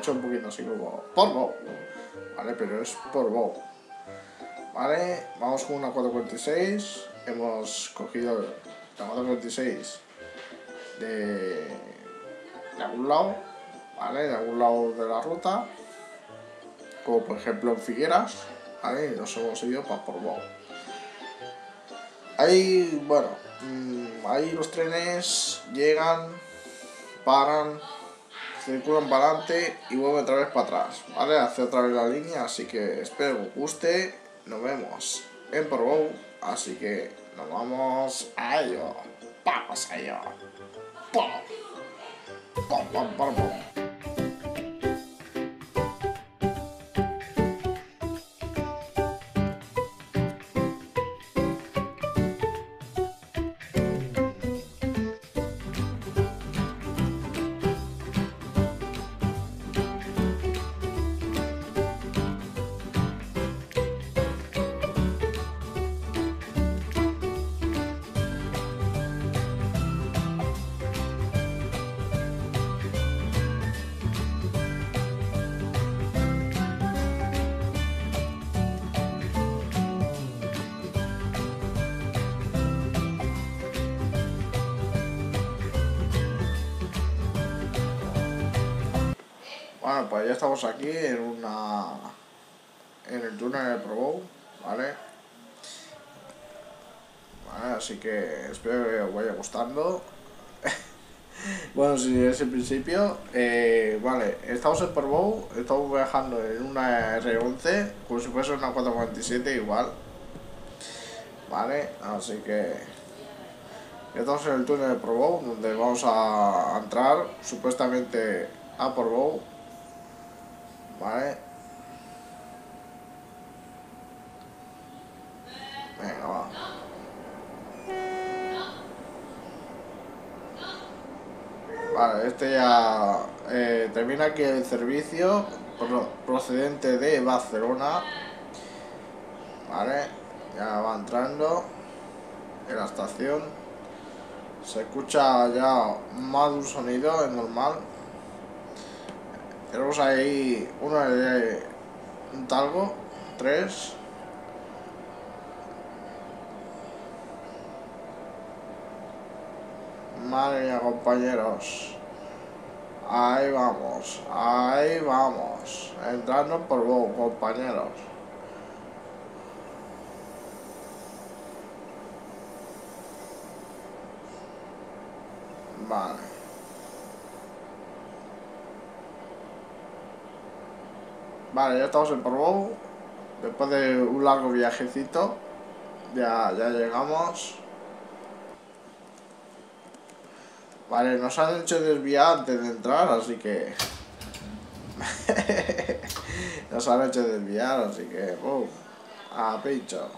hecho un poquito así como Portbou. Vale, pero es Portbou. Vale, vamos con una 446. Hemos cogido la 446 de, de algún lado, ¿vale? De algún lado de la ruta. Como por ejemplo en Figueras, ¿vale? Y nos hemos ido para Portbou. Ahí, bueno, mm, ahí los trenes llegan, paran, circulan para adelante y vuelven otra vez para atrás, ¿vale? Hace otra vez la línea, así que espero que os guste. Nos vemos en Portbou, así que nos vamos a ello. Vamos a ello. ¡Pum, pum, pum, pum! Estamos aquí en una. en el túnel de Pro ¿vale? Vale, así que espero que os vaya gustando. bueno, si es el principio, eh, vale, estamos en Portbou, estamos viajando en una R11, como si fuese una 447 igual. Vale, así que estamos en el túnel de Portbou, donde vamos a entrar supuestamente a Portbou ¿Vale? Venga, va. Vale, este ya eh, termina aquí el servicio procedente de Barcelona. Vale, ya va entrando en la estación. Se escucha ya más un sonido, es normal. Tenemos ahí uno de un talgo, tres. Madre mía, compañeros. Ahí vamos, ahí vamos. Entrando por vos, compañeros. Vale. Vale, ya estamos en Portbou. Después de un largo viajecito, ya, ya llegamos. Vale, nos han hecho desviar antes de entrar, así que... nos han hecho desviar, así que... Uh, a pincho.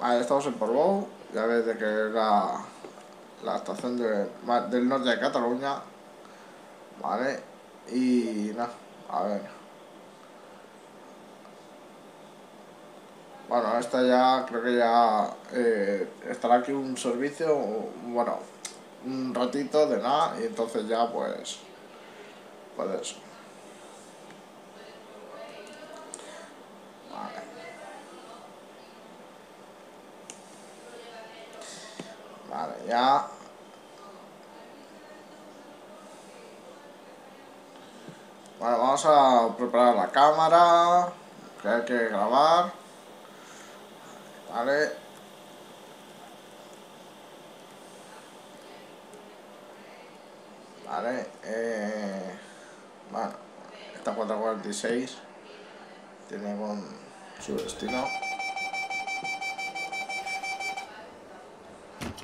Vale, estamos en Portbou. Ya ves de que es la, estación de, del norte de Cataluña. Vale, y nada. A ver. Bueno, esta ya creo que ya eh, estará aquí un servicio, bueno, un ratito de nada y entonces ya pues, pues eso. Vale. Vale, ya Vale, vamos a preparar la cámara, que hay que grabar. Vale. Vale, eh, bueno, esta 446 tiene con su destino.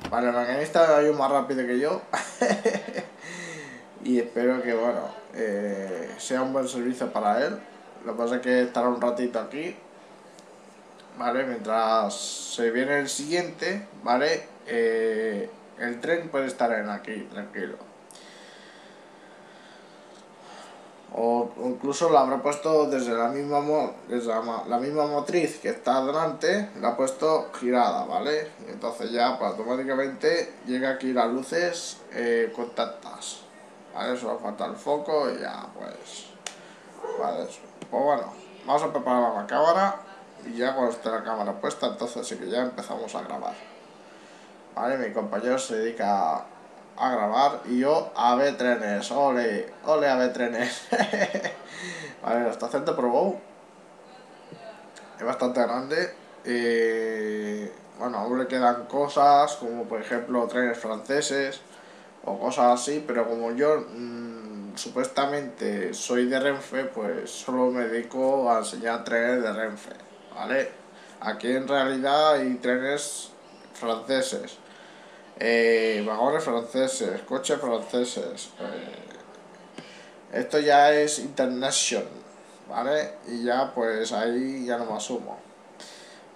Vale, el maquinista hay un más rápido que yo. y espero que, bueno, eh, sea un buen servicio para él. Lo que pasa es que estará un ratito aquí. Vale, mientras se viene el siguiente, ¿vale? Eh, el tren puede estar en aquí, tranquilo. o incluso la habrá puesto desde la misma desde la, misma motriz que está delante la ha puesto girada vale entonces ya pues, automáticamente llega aquí las luces eh, contactas vale solo falta el foco y ya pues vale eso pues bueno vamos a preparar la cámara y ya cuando esté la cámara puesta entonces sí que ya empezamos a grabar vale mi compañero se dedica a grabar y yo a ver trenes, ole, ole a ver trenes. vale, la estación de Provo es bastante grande. Eh, bueno, aún le quedan cosas como por ejemplo trenes franceses o cosas así, pero como yo mm, supuestamente soy de Renfe, pues solo me dedico a enseñar trenes de Renfe, ¿vale? Aquí en realidad hay trenes franceses eh, vagones franceses, coches franceses. Eh, esto ya es international, ¿vale? Y ya pues ahí ya no me asumo.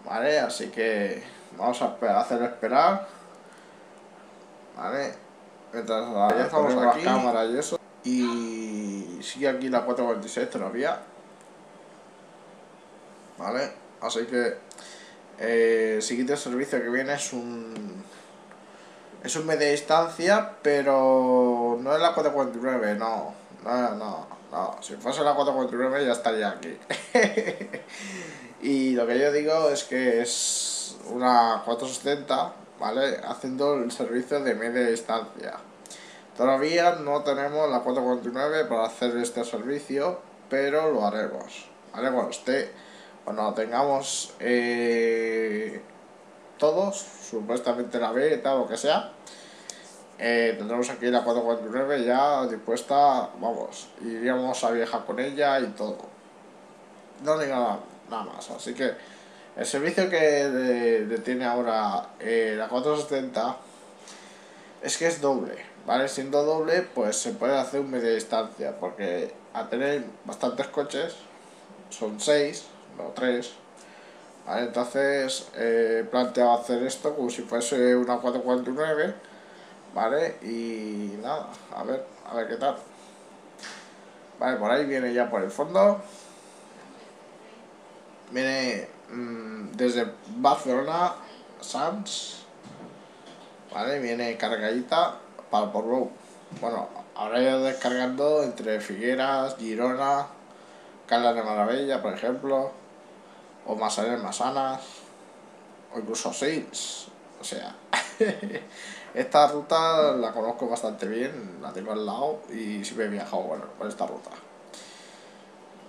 ¿Vale? Así que vamos a hacer esperar. ¿Vale? Mientras ya estamos aquí. la cámara y eso. Y sigue aquí la 446 todavía. ¿Vale? Así que eh, el siguiente servicio que viene es un es un media distancia, pero no es la 449, no, no, no, no. Si fuese la 449 ya estaría aquí. y lo que yo digo es que es una 470, ¿vale? Haciendo el servicio de media distancia. Todavía no tenemos la 449 para hacer este servicio, pero lo haremos, ¿vale? Cuando esté, tengamos eh, todos, supuestamente la beta o lo que sea, eh, tendremos aquí la 449 ya dispuesta, vamos, iríamos a viajar con ella y todo. No diga nada, nada más, así que el servicio que tiene ahora eh, la 470 es que es doble, ¿vale? Siendo doble, pues se puede hacer un media distancia, porque a tener bastantes coches, son 6, no 3, ¿vale? Entonces he planteado hacer esto como si fuese una 449 ¿vale? Y nada, a ver, a ver qué tal. Vale, por ahí viene ya por el fondo. Viene mmm, desde Barcelona, Sans. Vale, viene cargadita para por Bueno, ahora ya descargando entre Figueras, Girona, Caldas de Maravilla, por ejemplo, o Masanes Masanas, o incluso Sales. O sea, Esta ruta la conozco bastante bien, la tengo al lado y siempre he viajado bueno, por esta ruta.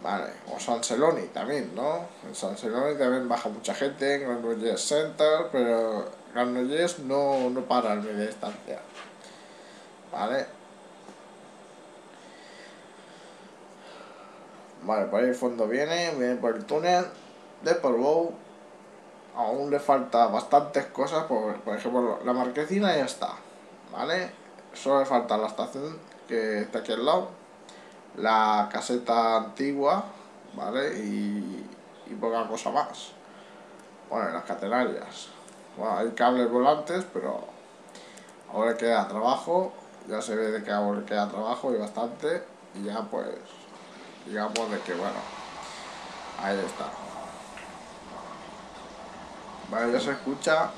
Vale, o San Celoni también, ¿no? En San Celoni también baja mucha gente, en Granollers Center, pero Granollers no, no para en media distancia. Vale. Vale, por ahí el fondo viene, viene por el túnel de Portbou aún le falta bastantes cosas, por, por ejemplo, la marquesina ya está, ¿vale? Solo le falta la estación que está aquí al lado, la caseta antigua, ¿vale? Y, y poca cosa más. Bueno, las catenarias. Bueno, hay cables volantes, pero ahora queda trabajo, ya se ve de que queda trabajo y bastante, y ya pues, digamos de que bueno, ahí está. Vale, ya se escucha.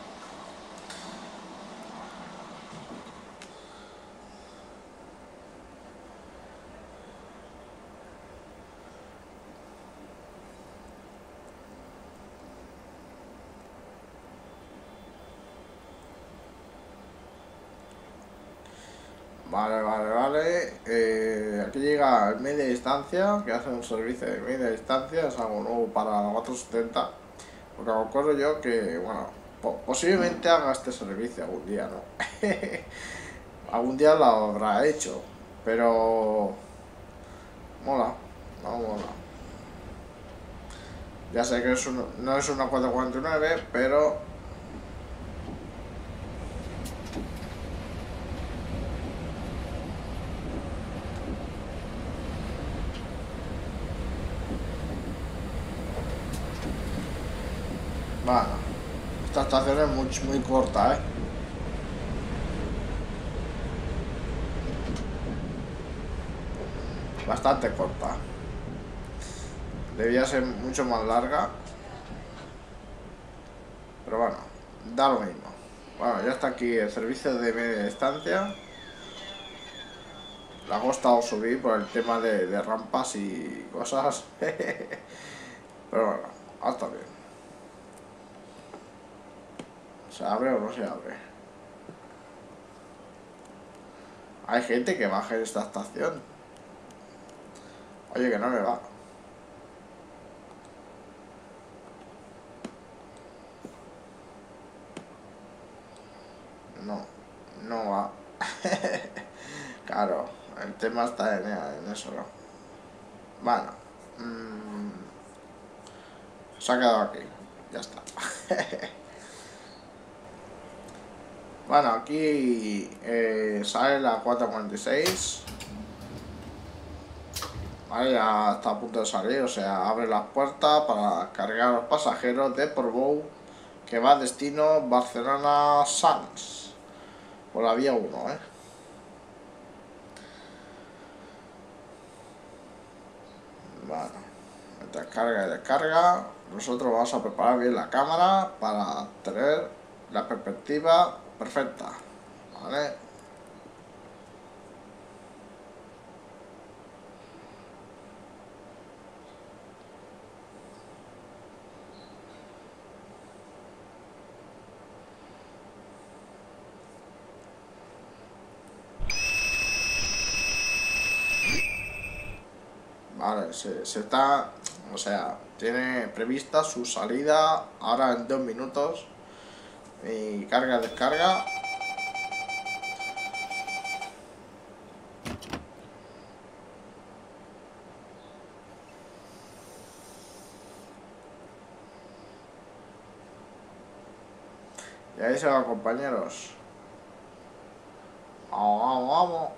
Vale, vale, vale. Eh, aquí llega media distancia, que hace un servicio de media distancia, es algo nuevo para la 470. Porque me acuerdo yo que, bueno, posiblemente haga este servicio algún día, ¿no? algún día lo habrá hecho, pero mola, no mola. Ya sé que es no es una 449, pero Esta estación es muy, muy corta, ¿eh? Bastante corta. Debía ser mucho más larga. Pero bueno, da lo mismo. Bueno, ya está aquí el servicio de media distancia. Le ha costado subir por el tema de, de rampas y cosas. Pero bueno, hasta bien. ¿Se abre o no se abre? Hay gente que baja en esta estación. Oye, que no me va. No, no va. claro, el tema está en, eso, ¿no? Bueno. Mmm, se ha quedado aquí. Ya está. bueno, aquí eh, sale la 446. Vale, ya está a punto de salir, o sea, abre la puerta para cargar a los pasajeros de Portbou que va a destino Barcelona-Sans por la vía 1, ¿eh? Vale, descarga y descarga. Nosotros vamos a preparar bien la cámara para tener la perspectiva perfecta, ¿vale? Vale, se, está, o sea, tiene prevista su salida ahora en dos minutos. Y carga, descarga. Y ahí se va, compañeros. Vamos, vamos.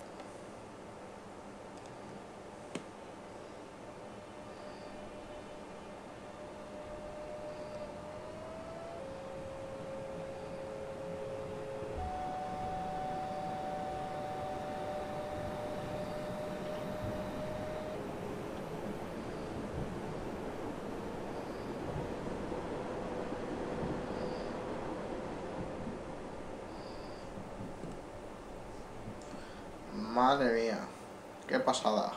Madre mía, qué pasada.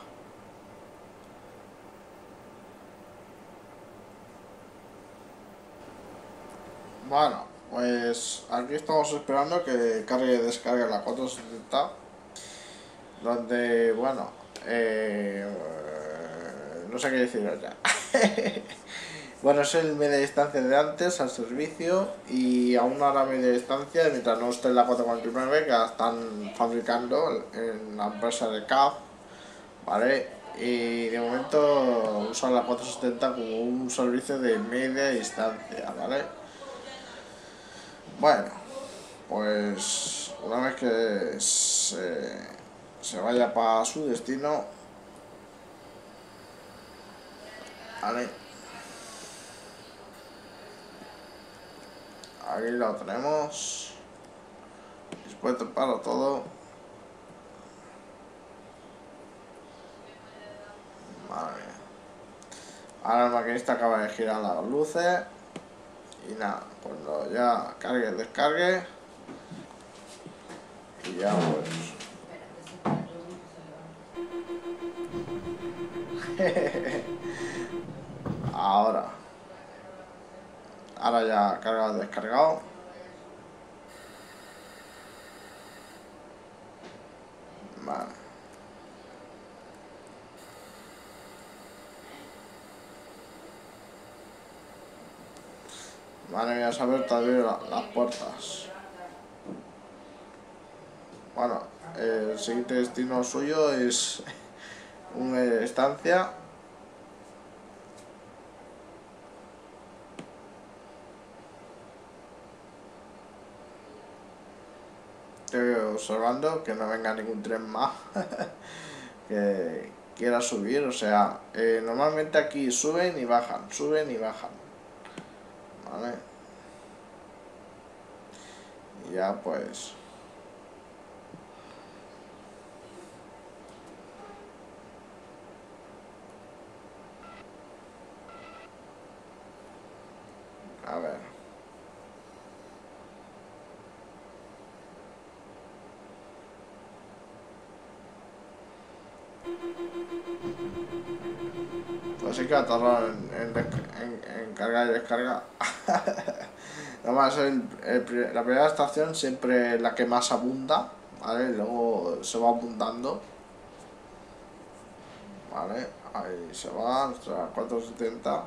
Bueno, pues aquí estamos esperando que cargue y descargue la 470. Donde, bueno, eh, no sé qué decir ya. Bueno, es el media distancia de antes al servicio y aún ahora media distancia mientras no esté en la 449 que la están fabricando en la empresa de CAF, ¿vale? Y de momento usan la 470 como un servicio de media distancia, ¿vale? Bueno, pues una vez que se, vaya para su destino, ¿vale? Aquí lo tenemos. Dispuesto para todo. Vale. Ahora el maquinista acaba de girar las luces. Y nada, cuando ya cargue, descargue. Y ya pues. Ahora. Ahora ya cargado, descargado. Vale. Vale, voy a saber también las puertas. Bueno, el siguiente destino suyo es una estancia estoy observando que no venga ningún tren más que quiera subir, o sea, eh, normalmente aquí suben y bajan, suben y bajan, ¿vale? ya pues... A ver. Pues sí que ha tardado en, en, cargar y descargar. Además, el, la primera estación siempre la que más abunda, ¿vale? Luego se va abundando. ¿Vale? Ahí se va, hasta 470.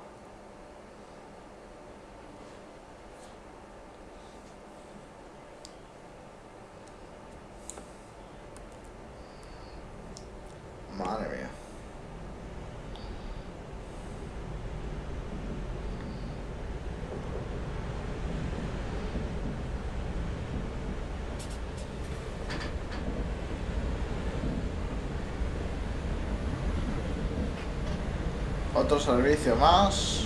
Madre mía. Otro servicio más.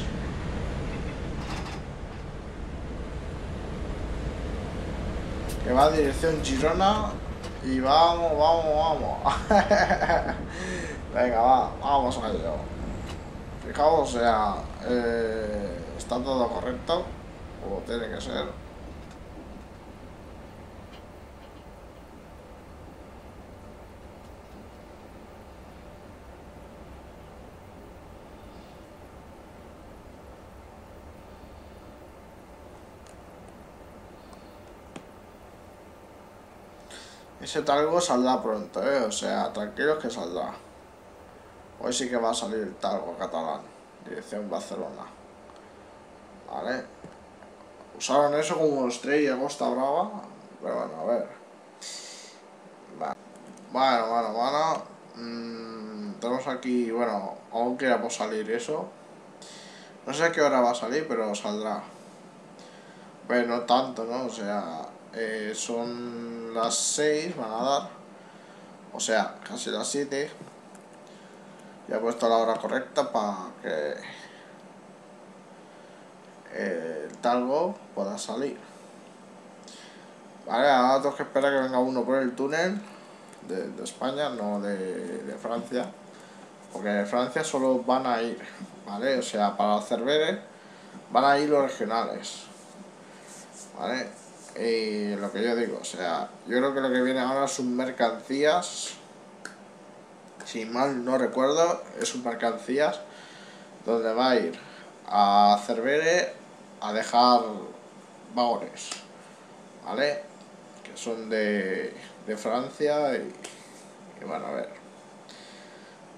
Que va a dirección Girona. Y vamos, vamos, vamos. Venga, va, vamos a ello. Fijaos, o sea, eh, está todo correcto, como tiene que ser. Ese talgo saldrá pronto, ¿eh? O sea, tranquilos que saldrá. Hoy sí que va a salir el talgo catalán, dirección Barcelona. ¿Vale? Usaron eso como estrella Costa Brava, pero bueno, a ver. Bueno, bueno, bueno. Mm, tenemos aquí, bueno, aún queda por salir eso. No sé a qué hora va a salir, pero saldrá. Pero no tanto, ¿no? O sea, eh, son las 6, van a dar. O sea, casi las 7. Ya he puesto la hora correcta para que el talgo pueda salir. Vale, ahora tengo que esperar que venga uno por el túnel de, de España, no de, de, Francia. Porque de Francia solo van a ir, ¿vale? O sea, para los cerveres van a ir los regionales. ¿Vale? Y lo que yo digo, o sea, yo creo que lo que viene ahora son mercancías si mal no recuerdo, es un mercancías donde va a ir a Cervere a dejar vagones, ¿vale? Que son de, de Francia y, y, bueno, a ver.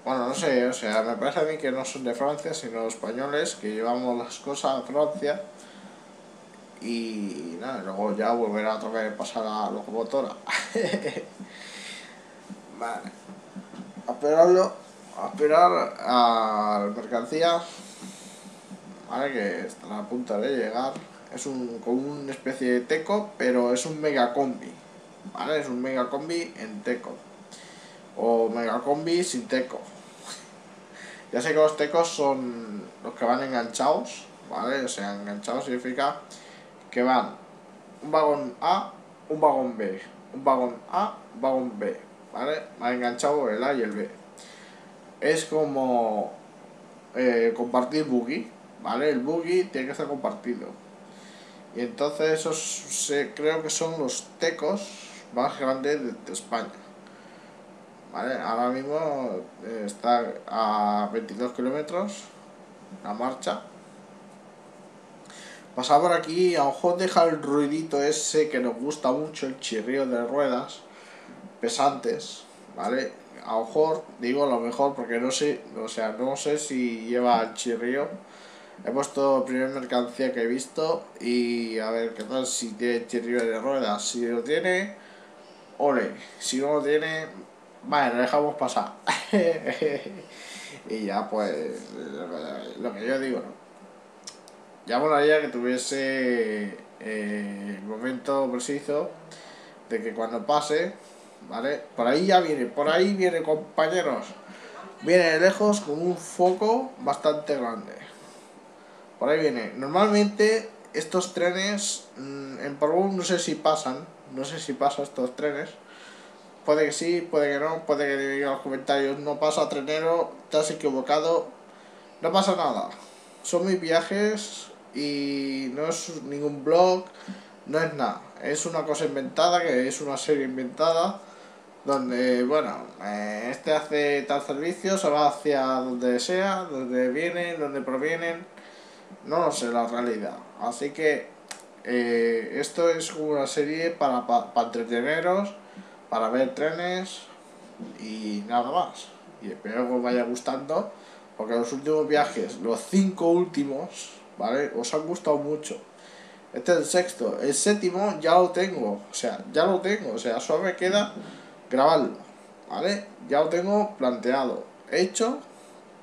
Bueno, no sé, o sea, me parece a mí que no son de Francia, sino españoles, que llevamos las cosas a Francia y nada, luego ya volverá a tocar pasar a la locomotora. vale a esperarlo, a esperar a la mercancía, ¿vale? que está a punto de llegar. Es un, como una especie de teco, pero es un mega combi, ¿vale? Es un mega combi en teco. O mega combi sin teco. ya sé que los tecos son los que van enganchados, ¿vale? O sea, enganchados significa que van un vagón A, un vagón B, un vagón A, un vagón B, ¿vale? Va enganchado el A y el B. Es como eh, compartir buggy, ¿vale? El buggy tiene que ser compartido. Y entonces esos se, creo que son los tecos más grandes de, España. ¿Vale? Ahora mismo eh, está a 22 kilómetros la marcha. Pasar por aquí, a ojo deja el ruidito ese que nos gusta mucho, el chirrío de ruedas pesantes, ¿vale? A ojo digo lo mejor porque no sé, o sea, no sé si lleva el chirrío. He puesto primer mercancía que he visto y a ver qué tal si tiene chirrío de ruedas. Si lo tiene, ole. Si no lo tiene, vale, lo dejamos pasar. y ya pues, lo que yo digo, ¿no? Ya molaría que tuviese eh, el momento preciso de que cuando pase ¿vale? Por ahí ya viene, por ahí viene, compañeros. Viene de lejos con un foco bastante grande. Por ahí viene. Normalmente estos trenes mm, en Portbou no sé si pasan, no sé si pasan estos trenes. Puede que sí, puede que no, puede que digan en los comentarios, no pasa trenero, te equivocado. No pasa nada. Son mis viajes y no es ningún blog, no es nada. Es una cosa inventada, que es una serie inventada, donde, bueno, eh, este hace tal servicio, se va hacia donde sea, donde vienen, donde provienen. No lo sé la realidad. Así que eh, esto es una serie para, para, para entreteneros para ver trenes y nada más. Y espero que os vaya gustando, porque los últimos viajes, los cinco últimos, ¿vale? Os han gustado mucho. Este es el sexto. El séptimo ya lo tengo, o sea, ya lo tengo, o sea, solo me queda grabarlo, ¿vale? Ya lo tengo planteado. ¿Hecho?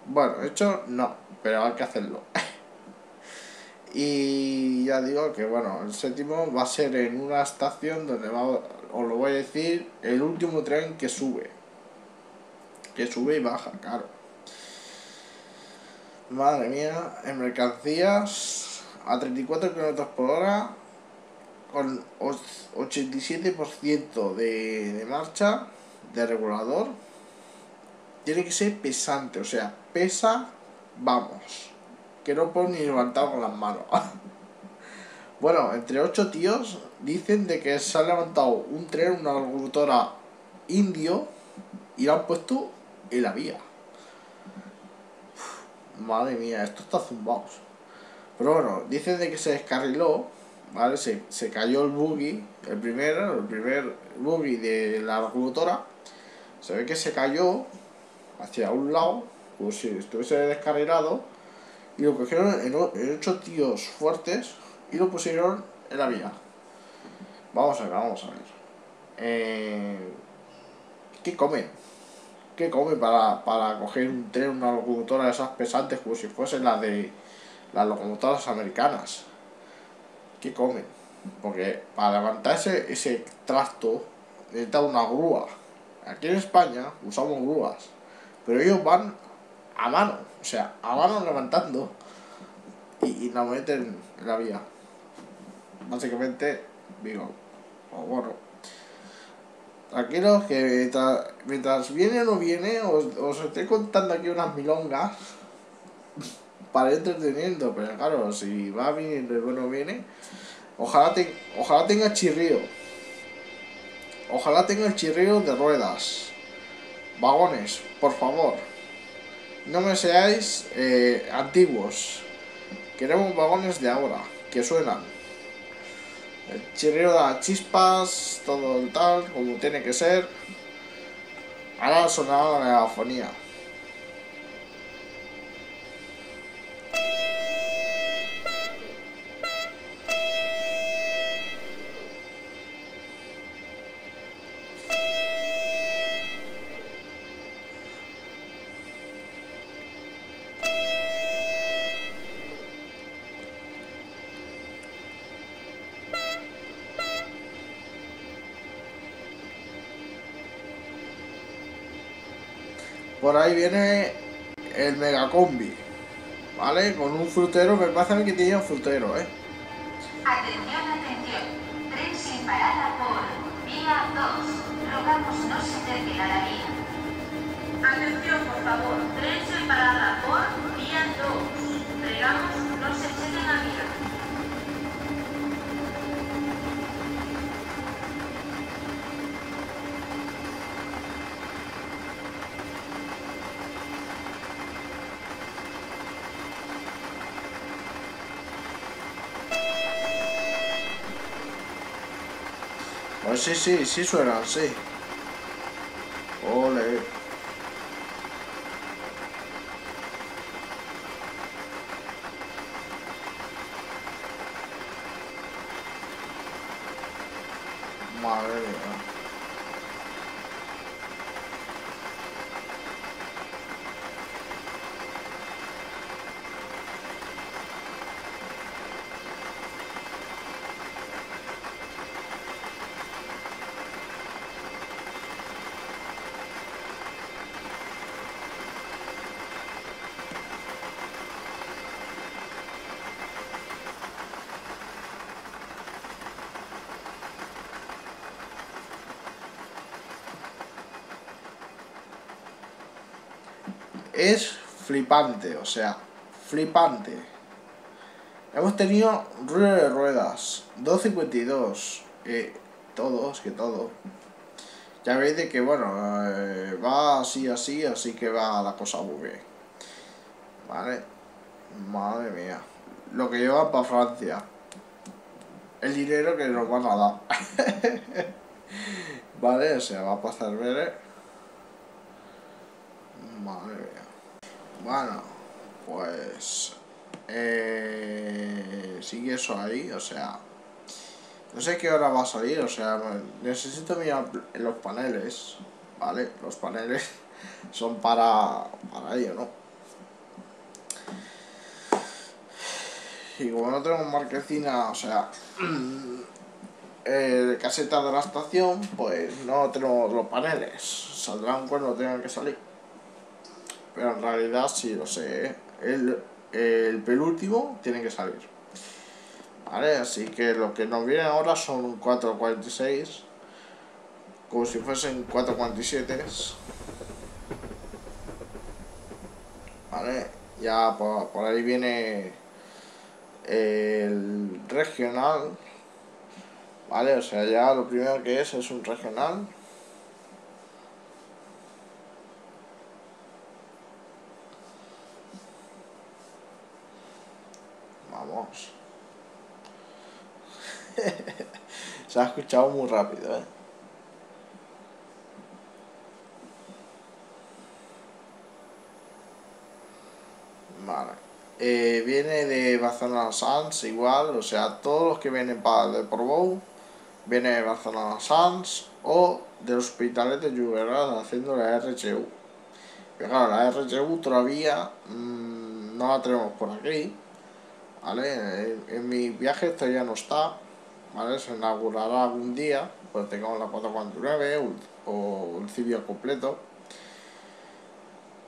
Bueno, hecho no, pero hay que hacerlo. y ya digo que, bueno, el séptimo va a ser en una estación donde va os lo voy a decir, el último tren que sube. Que sube y baja, claro. Madre mía, en mercancías a 34 km por hora, con 87% de, de marcha, de regulador. Tiene que ser pesante, o sea, pesa, vamos. Que no puedo ni levantar con las manos. Bueno, entre ocho tíos dicen de que se ha levantado un tren, una locomotora indio y lo han puesto en la vía. Madre mía, esto está zumbado. Pero bueno, dicen de que se descarriló, ¿vale? Se, se cayó el buggy, el primero, el primer buggy de la locomotora. Se ve que se cayó hacia un lado, como si estuviese descarrilado. Y lo cogieron en ocho tíos fuertes y lo pusieron en la vía. Vamos a ver, vamos a ver. Eh, ¿Qué comen? ¿Qué comen para, para coger un tren, una locomotora de esas pesantes como si fuesen las de las locomotoras americanas? ¿Qué comen? Porque para levantar ese, ese trasto necesita una grúa. Aquí en España usamos grúas, pero ellos van a mano, o sea, a mano levantando y, y la meten en la vía básicamente digo, o bueno, tranquilos que mientras, viene o no viene, os, os estoy contando aquí unas milongas para ir entreteniendo, pero claro, si va bien y bueno viene, ojalá, te, ojalá tenga chirrío. Ojalá tenga el chirrío de ruedas. Vagones, por favor. No me seáis eh, antiguos. Queremos vagones de ahora, que suenan el chirrido da chispas, todo el tal, como tiene que ser. Ahora sonaba la megafonía. Por ahí viene el megacombi, ¿vale? Con un frutero, me parece a mí que tenía un frutero, ¿eh? Atención, atención. Tren sin parada por vía 2. Rogamos no se acerquen a la vía. Atención, por favor. Tren sin parada sí, sí, sí suenan, sí. Es flipante, o sea, flipante. Hemos tenido rueda de ruedas, 252, eh, todos, que todo. Ya veis de que, bueno, eh, va así, así, así que va la cosa muy bien. Vale, madre mía. Lo que lleva para Francia. El dinero que nos van a dar. vale, o sea, va a pasar ver. Madre mía. Bueno, pues... Eh, sigue eso ahí, o sea... No sé qué hora va a salir, o sea, necesito mirar los paneles, ¿vale? Los paneles son para, para ello, ¿no? Y como no tenemos marquesina, o sea, eh, caseta de la estación, pues no tenemos los paneles. Saldrán cuando tengan que salir. Pero en realidad sí lo sé, ¿eh? el, el penúltimo tiene que salir. ¿Vale? Así que lo que nos viene ahora son 4.46. Como si fuesen 4.47. ¿Vale? Ya por, por ahí viene el regional. ¿Vale? O sea, ya lo primero que es es un regional. Vamos. Se ha escuchado muy rápido, ¿eh? Vale. Eh, viene de Barcelona Sans igual, o sea, todos los que vienen para el de Portbou viene de Barcelona Sans o de Hospitalet de Llobregat haciendo la RGU. Pero claro, la RGU todavía mmm, no la tenemos por aquí, ¿vale? En, en mi viaje todavía no está, ¿vale? Se inaugurará algún día, pues tengamos la 449 o el Cibio completo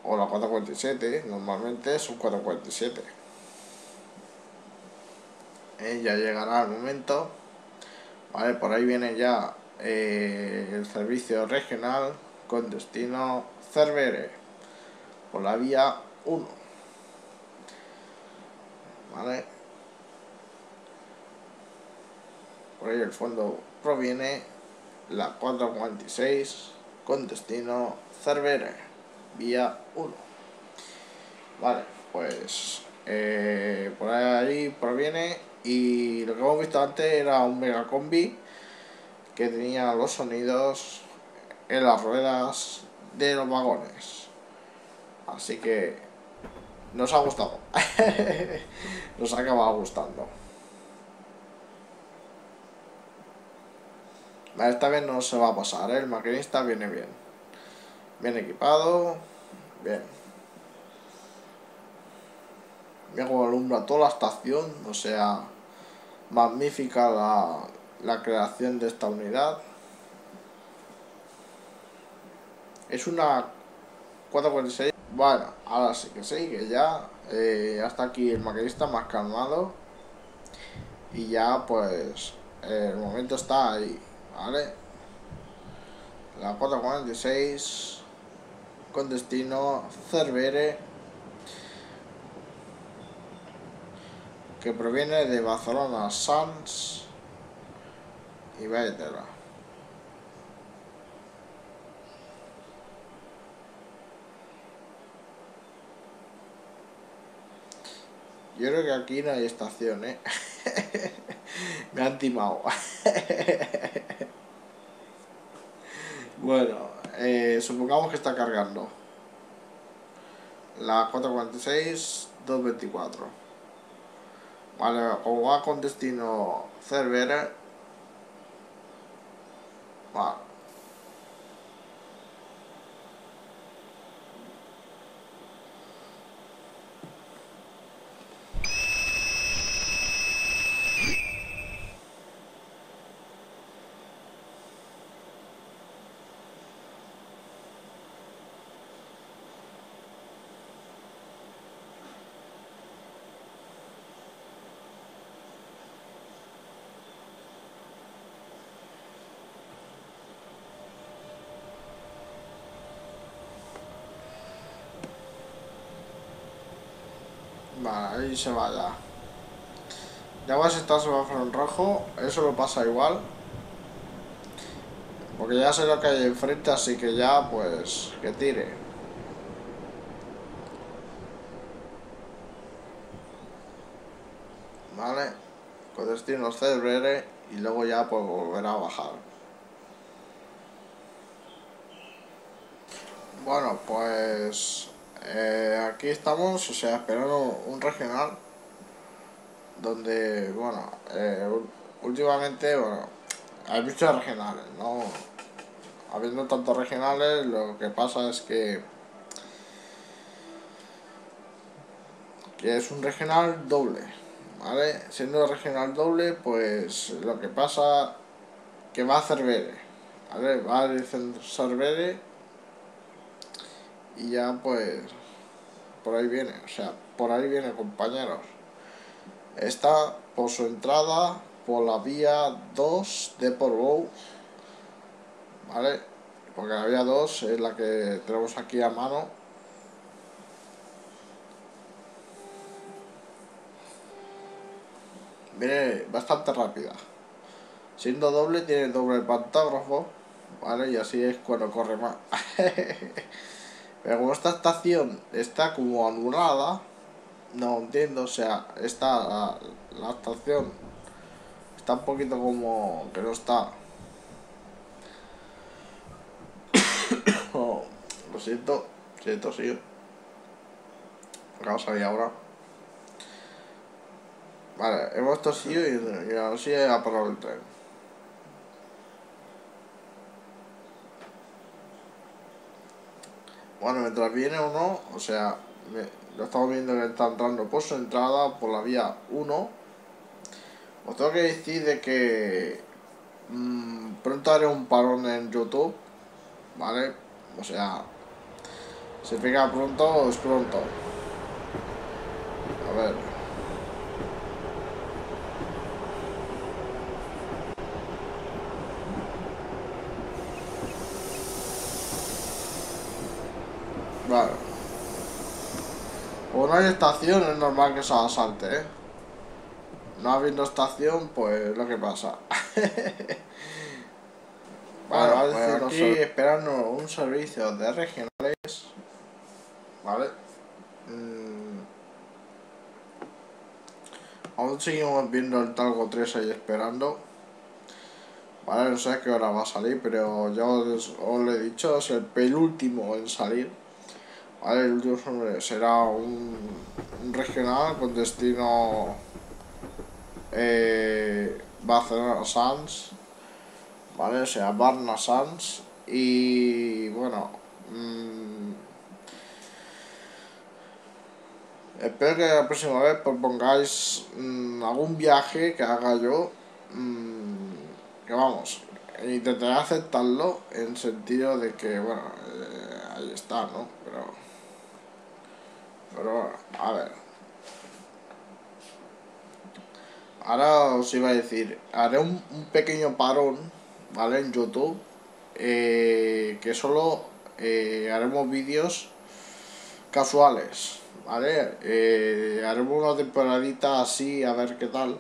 o la 447, normalmente son 447. Eh, ya llegará el momento, ¿vale? Por ahí viene ya eh, el servicio regional con destino Cervere, por la vía 1. ¿Vale? Por ahí el fondo proviene la 446 con destino Cervere vía 1 vale pues eh, por ahí proviene y lo que hemos visto antes era un mega combi que tenía los sonidos en las ruedas de los vagones así que nos ha gustado nos ha acabado gustando esta vez no se va a pasar ¿eh? el maquinista viene bien Bien equipado. Bien. Cómo alumbra toda la estación. O sea, magnífica la, la creación de esta unidad. Es una 446. Bueno, ahora sí que sí, que ya eh, hasta aquí el maquinista más calmado. Y ya pues el momento está ahí, ¿vale? La 446 con destino Cervere que proviene de Barcelona Sans y Baetera. Yo creo que aquí no hay estación, ¿eh? Me han timado. bueno, eh, supongamos que está cargando la 446 224 vale o va con destino Cervera vale Vale, ahí se va ya. Ya vas a estar semáforo en rojo, eso lo pasa igual. Porque ya sé lo que hay enfrente, así que ya, pues, que tire. Vale, con destino Cervere y luego ya pues volver a bajar. Bueno, pues eh, aquí estamos, o sea, esperando un regional donde, bueno, eh, últimamente, bueno, hay muchos regionales, ¿no? Habiendo tantos regionales, lo que pasa es que, que es un regional doble, ¿vale? Siendo regional doble, pues lo que pasa que va a Cervere, ¿vale? Va a Cervere y ya pues por ahí viene, o sea, por ahí viene compañeros. Está por su entrada por la vía 2 de Portbou, ¿vale? Porque la vía 2 es la que tenemos aquí a mano. Viene bastante rápida. Siendo doble, tiene doble pantógrafo, ¿vale? Y así es cuando corre más. Pero como esta estación está como anulada, no entiendo, o sea, está la, estación está un poquito como que no está. Oh, lo siento, siento, sí. Vamos a salir ahora. Vale, hemos tosido y, y así ha parado el tren. Bueno, mientras viene o no, o sea, lo estamos viendo que está entrando por su entrada por la vía 1. Os tengo que decir de que mmm, pronto haré un parón en YouTube, ¿vale? O sea, si pega pronto, es pronto. A ver. Claro. Como no hay estación, es normal que se asalte, ¿eh? No habiendo estación, pues lo que pasa. bueno, vale, pues aquí esperando un servicio de regionales. ¿Vale? Mm. Aún seguimos viendo el Talgo 3 ahí esperando. Vale, no sé a qué hora va a salir, pero ya os, os lo he dicho, es el penúltimo en salir. El último será un, regional con destino eh, Barcelona Sans, ¿vale? O sea, Barna Sans. Y bueno, mmm, espero que la próxima vez pongáis mmm, algún viaje que haga yo, mmm, que vamos, intentaré aceptarlo en sentido de que, bueno, eh, ahí está, ¿no? Pero pero a ver. Ahora os iba a decir, haré un, pequeño parón, ¿vale? En YouTube, eh, que solo eh, haremos vídeos casuales, ¿vale? Eh, haremos una temporadita así, a ver qué tal,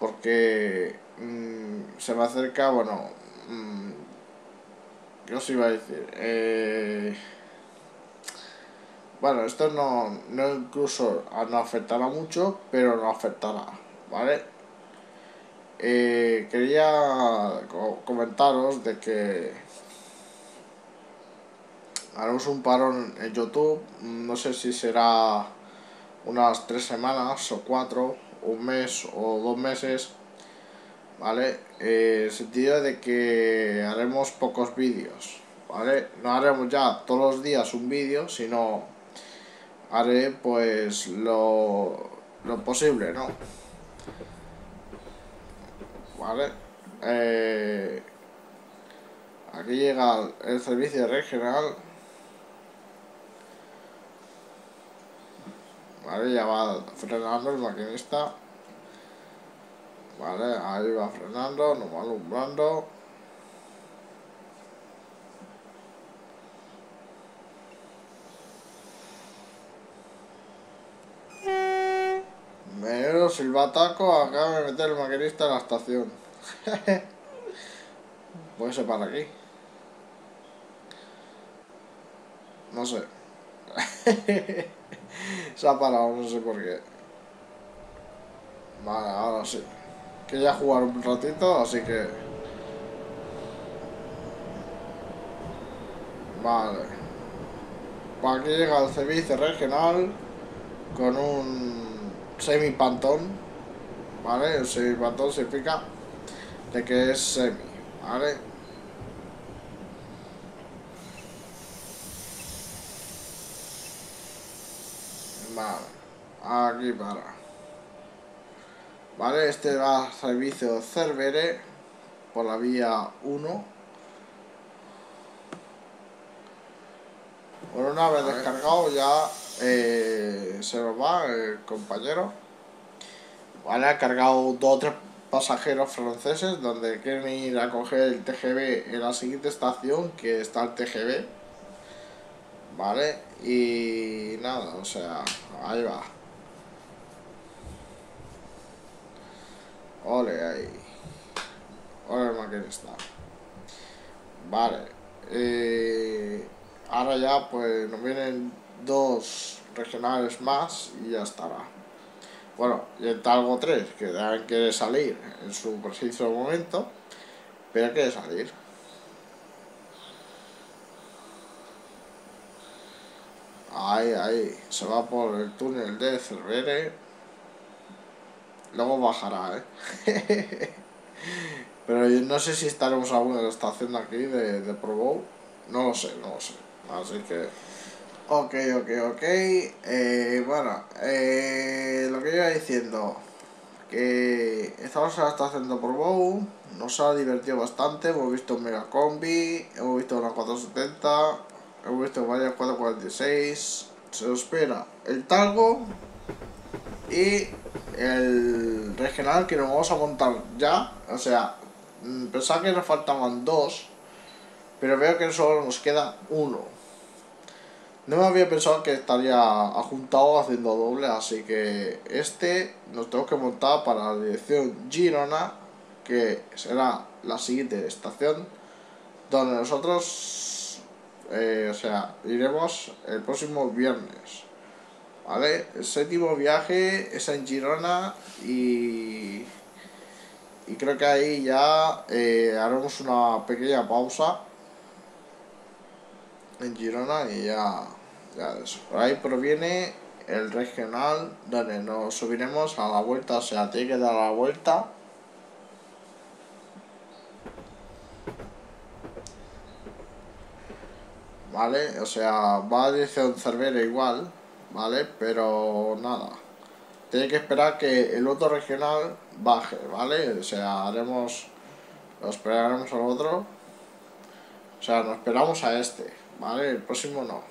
porque mm, se me acerca, bueno, mmm, ¿qué os iba a decir? Eh, bueno, esto no, no incluso no afectará mucho, pero no afectará, ¿vale? Eh, quería comentaros de que haremos un parón en YouTube, no sé si será unas tres semanas o cuatro, un mes o dos meses, ¿vale? Eh, en sentido de que haremos pocos vídeos, ¿vale? No haremos ya todos los días un vídeo, sino haré pues lo, lo posible, ¿no? Vale. Eh, aquí llega el servicio regional. Vale, ya va frenando el maquinista. Vale, ahí va frenando, nos va alumbrando. Silbataco, acaba de meter el maquinista en la estación. Puede ser para aquí. No sé. Se ha parado, no sé por qué. Vale, ahora sí. Quería jugar un ratito, así que... Vale. Pues aquí llega el servicio regional con un semi-pantón. ¿Vale? El semi-pantón significa de que es semi. ¿Vale? Vale. Aquí para. Vale, este va a servicio Cervere por la vía 1. Bueno, una vez descargado ya eh, se nos va el compañero. Vale, ha cargado dos o tres pasajeros franceses donde quieren ir a coger el TGV en la siguiente estación que está el TGV. Vale, y nada, o sea, ahí va. Ole ahí. Ole el maquinista. Vale. Eh, ahora ya pues nos vienen dos regionales más y ya estará. Bueno, y el Talgo 3, que también quiere salir en su preciso momento, pero quiere salir. Ahí, ahí, se va por el túnel de Cervere. Luego bajará, ¿eh? Pero yo no sé si estaremos aún en la estación de aquí de, de Pro No lo sé, no lo sé. Así que... Ok, ok, ok. Eh, bueno, eh, lo que iba diciendo, que estamos en la estación de Pro nos ha divertido bastante, hemos visto un Mega Combi, hemos visto una 470, hemos visto varias 446, se espera el Talgo y el regional que nos vamos a montar ya, o sea, mm, pensaba que nos faltaban dos, pero veo que solo nos queda uno. No me había pensado que estaría ajuntado haciendo doble, así que este nos tengo que montar para la dirección Girona, que será la siguiente estación, donde nosotros, eh, o sea, iremos el próximo viernes. ¿Vale? El séptimo viaje es en Girona y, y creo que ahí ya eh, haremos una pequeña pausa en Girona y ya, ya eso. Por ahí proviene el regional donde nos subiremos a la vuelta, o sea, tiene que dar la vuelta. ¿Vale? O sea, va a dirección Cervera igual. ¿vale? Pero nada, tiene que esperar que el otro regional baje, ¿vale? O sea, haremos, lo esperaremos al otro, o sea, nos esperamos a este, ¿vale? El próximo no,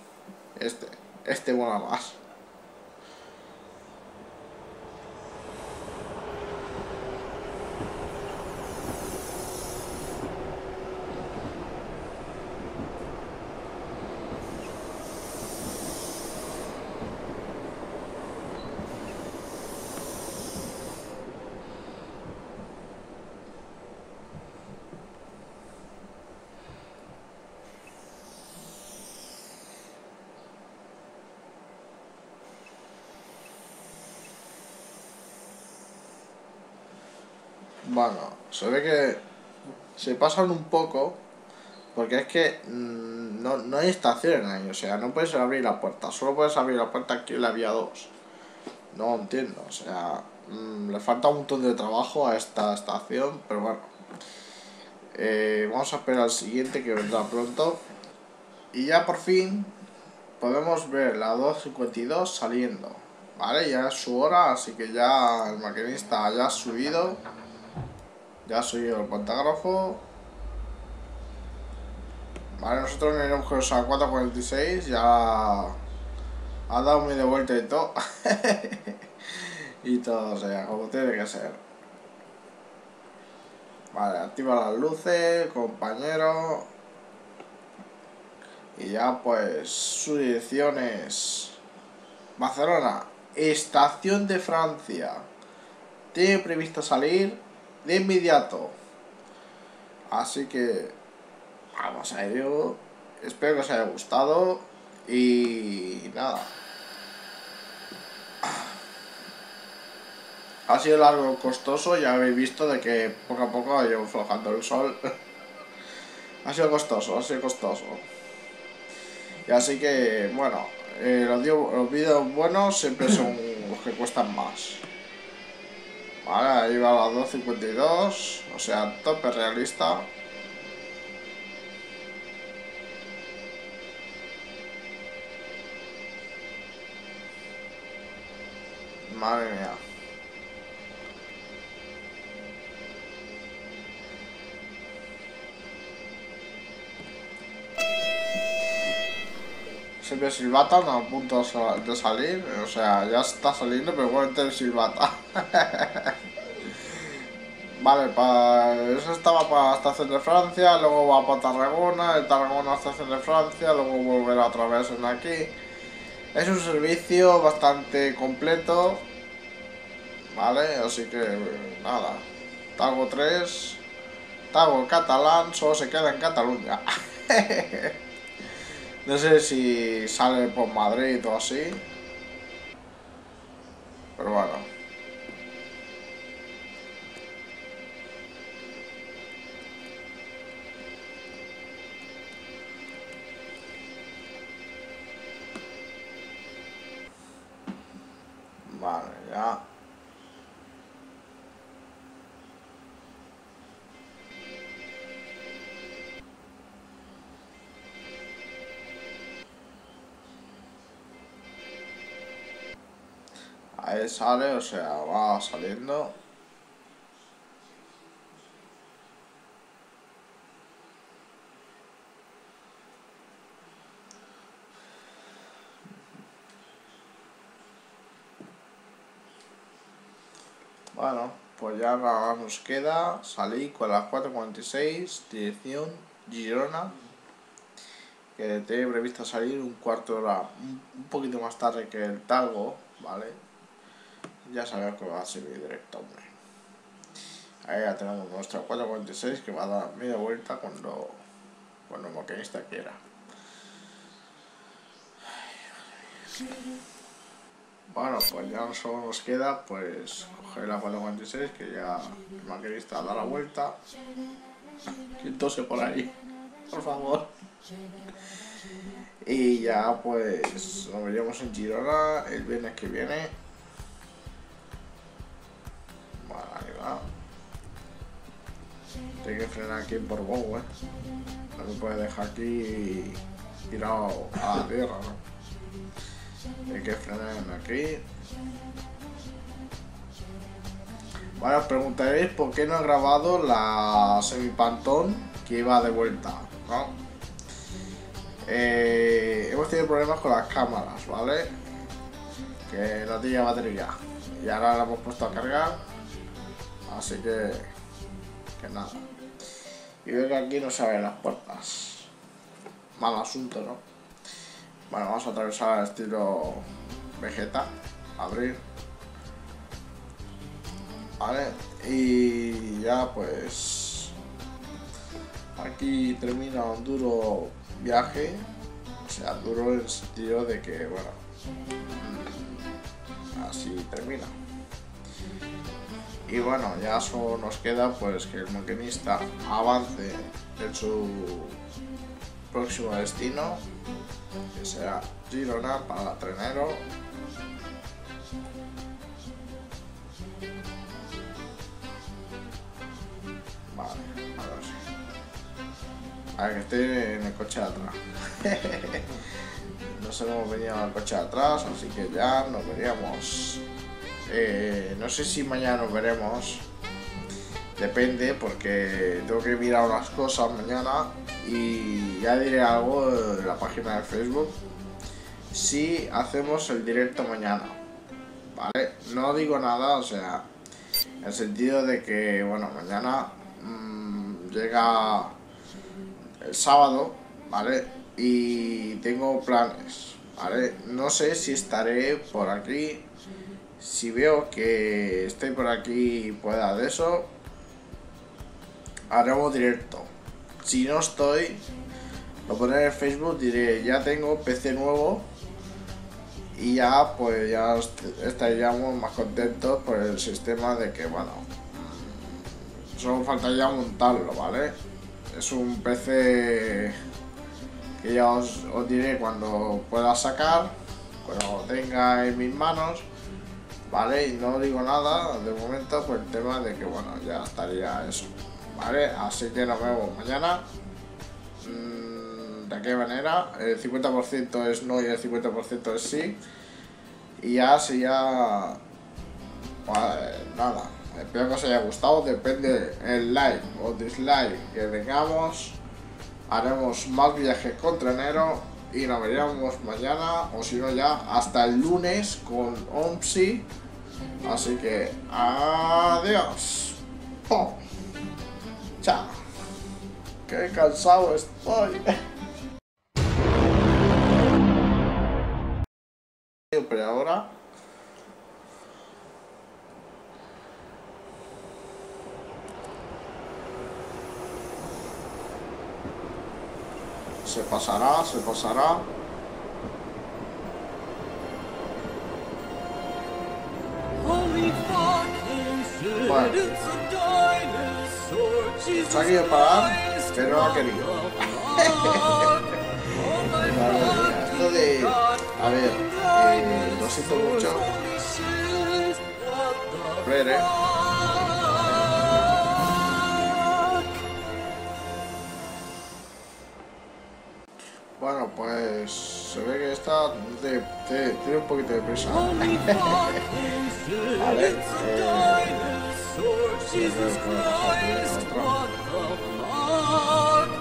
este, este mola más. Bueno, se ve que se pasan un poco porque es que mm, no, no hay estación ahí, o sea, no puedes abrir la puerta, solo puedes abrir la puerta aquí en la vía 2. No entiendo, o sea, mm, le falta un montón de trabajo a esta estación, pero bueno. Eh, vamos a esperar al siguiente que vendrá pronto. Y ya por fin podemos ver la 252 saliendo. Vale, ya es su hora, así que ya el maquinista ya ha subido. Ya soy el pantágrafo. Vale, nosotros iremos con a 4.46, ya ha dado media vuelta y todo. y todo, o sea, como tiene que ser. Vale, activa las luces, compañero. Y ya pues su dirección es Barcelona, estación de Francia. tiene previsto salir de inmediato. Así que vamos a ello. Espero que os haya gustado y nada. Ha sido largo, costoso, ya habéis visto de que poco a poco ha ido flojando el sol. ha sido costoso, ha sido costoso. Y así que, bueno, eh, los, los vídeos buenos siempre son los que cuestan más. Vale, ahí va la 252, o sea, tope realista. Madre mía. Siempre silbata, no a punto de salir, o sea, ya está saliendo, pero igualmente silbata. vale, para... eso estaba para la estación de Francia, luego va para Tarragona, de Tarragona estación de Francia, luego volverá otra vez en aquí. Es un servicio bastante completo, ¿vale? Así que nada, Tago 3, Tago catalán, solo se queda en Cataluña. no sé si sale por Madrid o así, pero bueno. Sale, o sea, va saliendo. Bueno, pues ya nada nos queda salir con las 4.46, dirección Girona, que tiene previsto salir un cuarto de hora, un poquito más tarde que el Talgo, ¿vale? Ya sabemos que va a ser directo, hombre. Ahí ya tenemos nuestra 4.46 que va a dar media vuelta cuando, cuando el maquinista quiera. Bueno, pues ya solo nos queda pues coger la 446 que ya el maquinista da la vuelta. Que tose por ahí, por favor. Y ya pues nos veríamos en Girona el viernes que viene. Tengo que frenar aquí por Bow, eh. No me puede dejar aquí tirado a la tierra, ¿no? Hay que frenar aquí. Bueno, os preguntaréis por qué no he grabado la semipantón que iba de vuelta, ¿no? Eh, hemos tenido problemas con las cámaras, ¿vale? Que no tenía batería. Y ahora la hemos puesto a cargar. Así que... Que nada. Y veo que aquí no se abren las puertas. Mal asunto, ¿no? Bueno, vamos a atravesar al estilo Vegeta. Abrir. Vale. Y ya pues... Aquí termina un duro viaje. O sea, duro en el sentido de que, bueno... Así termina. Y bueno, ya solo nos queda pues que el maquinista avance en su próximo destino que será Girona para Trenero. Vale, a ver si. A ver, que estoy en el coche de atrás. nos hemos venido al coche de atrás, así que ya nos veríamos. Eh, no sé si mañana nos veremos. Depende, porque tengo que mirar unas cosas mañana y ya diré algo en la página de Facebook si hacemos el directo mañana. ¿Vale? No digo nada, o sea, en el sentido de que, bueno, mañana mmm, llega el sábado, ¿vale? Y tengo planes, ¿vale? No sé si estaré por aquí Si veo que estoy por aquí pueda de eso, haremos directo. Si no estoy, lo pondré en Facebook, diré, ya tengo PC nuevo y ya pues ya estaríamos más contentos por el sistema de que bueno solo faltaría montarlo vale es un PC que ya os, diré cuando pueda sacar cuando lo tenga en mis manos vale y no digo nada de momento por el tema de que bueno ya estaría eso vale así que nos vemos mañana. De qué manera, el 50% es no y el 50% es sí. Y ya si ya... Pues, nada, espero que os haya gustado, depende el like o dislike que tengamos. Haremos más viajes con trenero y nos veríamos mañana o si no ya hasta el lunes con OMSI. Así que adiós. Chao. Qué cansado estoy. pero se pasará, se pasará. Bueno. Se ha querido parar, pero no ha querido. Esto de... A ver, eh, lo siento mucho. Ver, eh. Pues, se ve que está de, tiene un poquito de prisa.